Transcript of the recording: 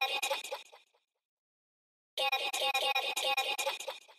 get it, get it, get it, get it.